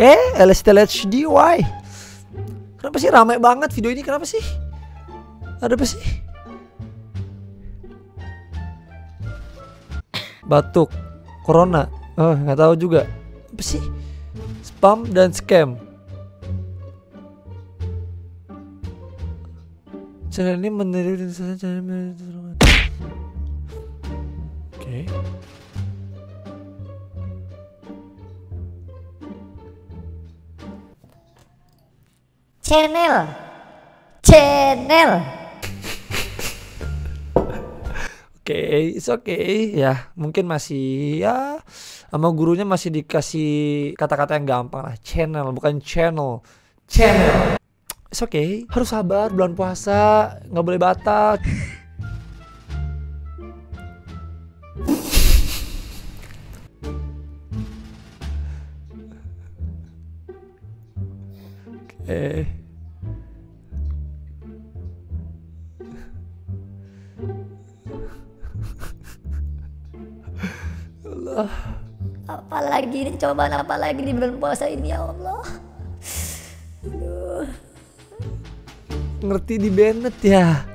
Eh, LST HD, why? Kenapa sih ramai banget video ini? Kenapa sih? Ada apa sih? Batuk, corona, oh nggak tahu juga. Apa sih? Spam dan scam. Channel ini meniru Oke. Channel channel Oke, okay, it's okay ya. Mungkin masih ya sama gurunya masih dikasih kata-kata yang gampang lah. Channel bukan channel. Channel. It's okay. Harus sabar bulan puasa, nggak boleh batal. Oke. Allah. Apalagi ini cobaan apalagi di bulan puasa ini ya Allah. Aduh. Ngerti di Bennett ya.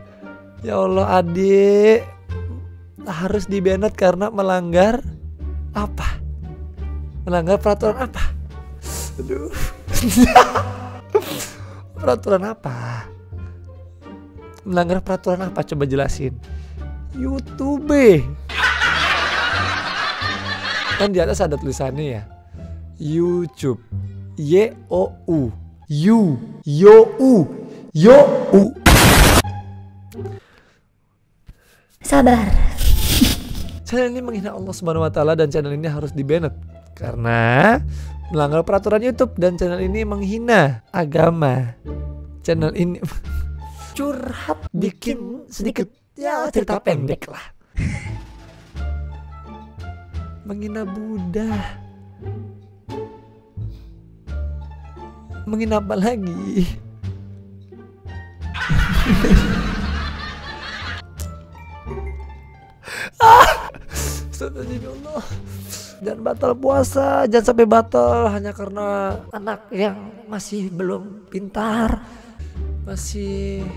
Ya Allah adik harus di Bennett karena melanggar apa? Melanggar peraturan apa? Aduh. peraturan apa? Melanggar peraturan apa? Coba jelasin. YouTube kan di atas ada tulisannya ya YouTube Y O U U Yo U Yo U Sabar. Channel ini menghina Allah Subhanahu wa taala dan channel ini harus dibanet karena melanggar peraturan YouTube dan channel ini menghina agama. Channel ini curhat bikin sedikit ya cerita pendek lah. Menghina Buddha. Menghina apa lagi? Ah Allah. Jangan batal puasa jangan sampai batal hanya karena anak yang masih belum pintar masih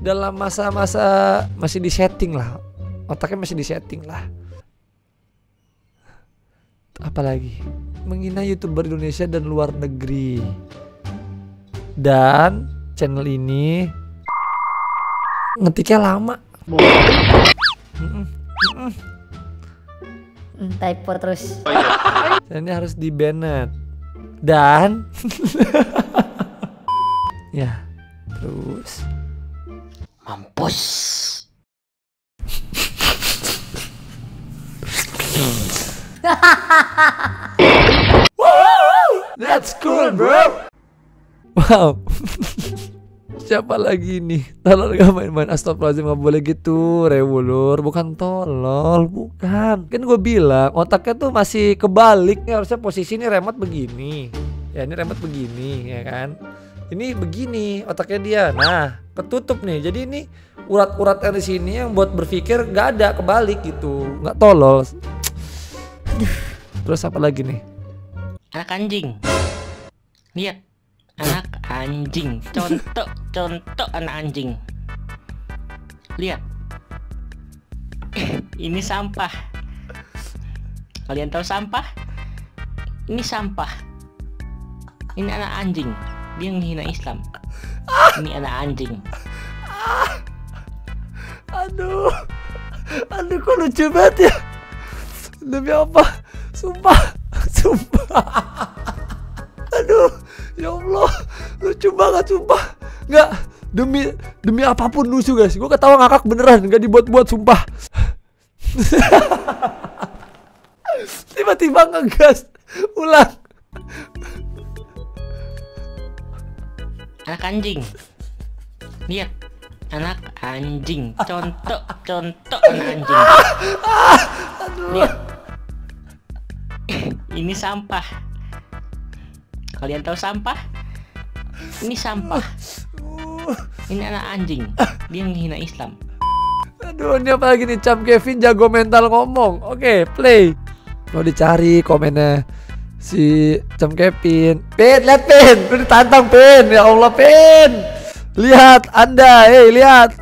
dalam masa-masa masih di setting lah. Otaknya masih di setting lah. Apalagi? Menghina youtuber Indonesia dan luar negeri. Dan channel ini ngetiknya lama. Mm typo terus. Dan ini harus di banned dan ya terus? Mampus. That's cool, bro. Wow. Siapa lagi nih? Tolol gak main-main. Astagfirullahaladzim gak boleh gitu. Rewulur Bukan tolol Bukan. Kan gue bilang Otaknya tuh masih kebalik. Ya, Harusnya posisi ini remote begini. Ya ini remote begini ya kan Ini begini otaknya dia Nah ketutup nih Jadi ini urat-urat yang sini yang buat berpikir gak ada kebalik gitu Gak tolol Terus apa lagi nih? Anak anjing. Lihat. Anak anjing. Contoh, contoh anak anjing. Lihat. Ini sampah. Kalian tahu sampah? Ini sampah. Ini anak anjing. Dia menghina Islam. Ini anak anjing. Aduh. Aduh kok lucu banget ya. Demi apa? Sumpah, sumpah. Aduh, ya Allah, lucu banget sumpah. Nggak, demi demi apa pun lucu guys. Gue ketawa ngakak beneran, nggak dibuat-buat sumpah. Tiba-tiba ngegas, ulang. Anak anjing. Lihat, anak anjing. Contoh, contoh anak anjing. Lihat. Ini sampah. Kalian tahu sampah? Ini sampah. Ini anak anjing. Dia menghina Islam. Aduh, ini apa lagi nih? Cam Kevin jago mental ngomong. Oke, play. Mau dicari komennya si Cam Kevin. Pin, lihat Pin, lu ditantang Pin. Ya Allah Pin. Lihat Anda, hei lihat.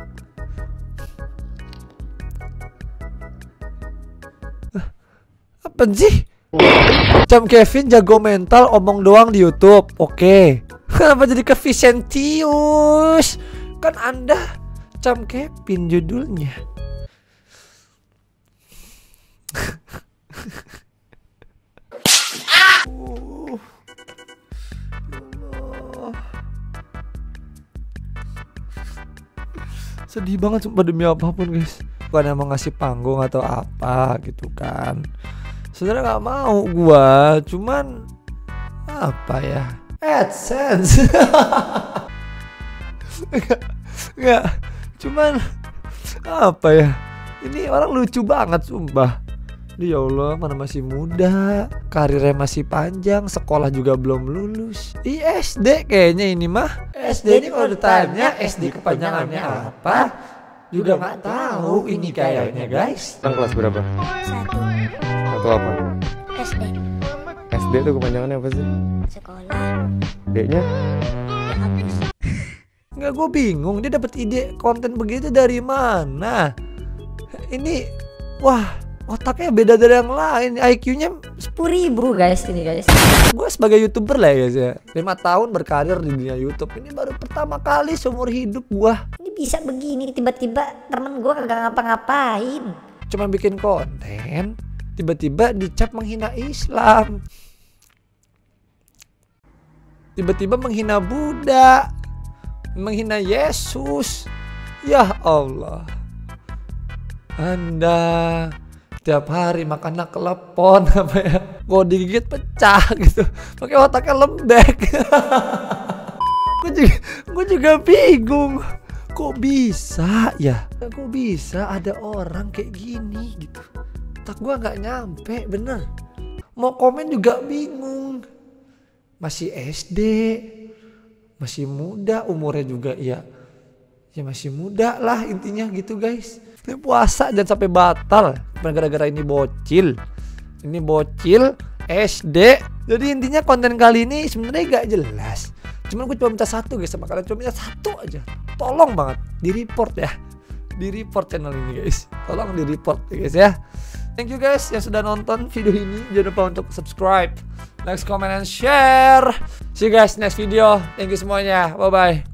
Apa sih? Cam Kevin jago mental omong doang di YouTube. Oke. Kenapa jadi ke Vicentius? Kan Anda Cam Kevin judulnya. Sedih banget sumpah demi apa pun guys. Bukan emang ngasih panggung atau apa gitu kan. Sebenarnya nggak mau gua Cuman Apa ya? AdSense. Nggak Nggak Cuman Apa ya? Ini orang lucu banget sumpah Duh, ya Allah mana masih muda Karirnya masih panjang Sekolah juga belum lulus ISD kayaknya ini mah SD ini kalau ditanya SD kepanjangannya apa Juga nggak tahu ini kayaknya guys Sekarang kelas berapa? Satu Satu apa? SD SD tuh kepanjangannya apa sih? sekolah D-nya? ya. Nggak gue bingung dia dapat ide konten begitu dari mana Ini Wah otaknya beda dari yang lain. IQ-nya Sepuluh ribu guys ini guys. gue sebagai youtuber lah ya guys ya. Lima tahun berkarir di dunia YouTube. Ini baru pertama kali seumur hidup gue Ini bisa begini tiba-tiba temen gue kagak ngapa-ngapain. cuma bikin konten tiba-tiba dicap menghina Islam. Tiba-tiba menghina Buddha menghina Yesus. Ya Allah. Anda tiap hari makan nak kelepon apa ya? Mau digigit pecah gitu. Pakai otaknya lembek. Gue juga gue juga bingung. Kok bisa ya? Kok bisa ada orang kayak gini gitu? Tak gue nggak nyampe bener. Mau komen juga bingung. Masih SD masih muda umurnya juga ya. Ya masih muda lah intinya gitu guys. Puasa jangan sampai batal gara-gara ini bocil. Ini bocil SD jadi intinya konten kali ini sebenarnya gak jelas. Cuman gue cuma minta satu guys sama kalian. Cuma minta satu aja. Tolong banget di report ya. Di report channel ini guys. Tolong di report ya guys ya. Thank you guys yang sudah nonton video ini. Jangan lupa untuk subscribe like comment and share. See you guys next video. Thank you semuanya. Bye bye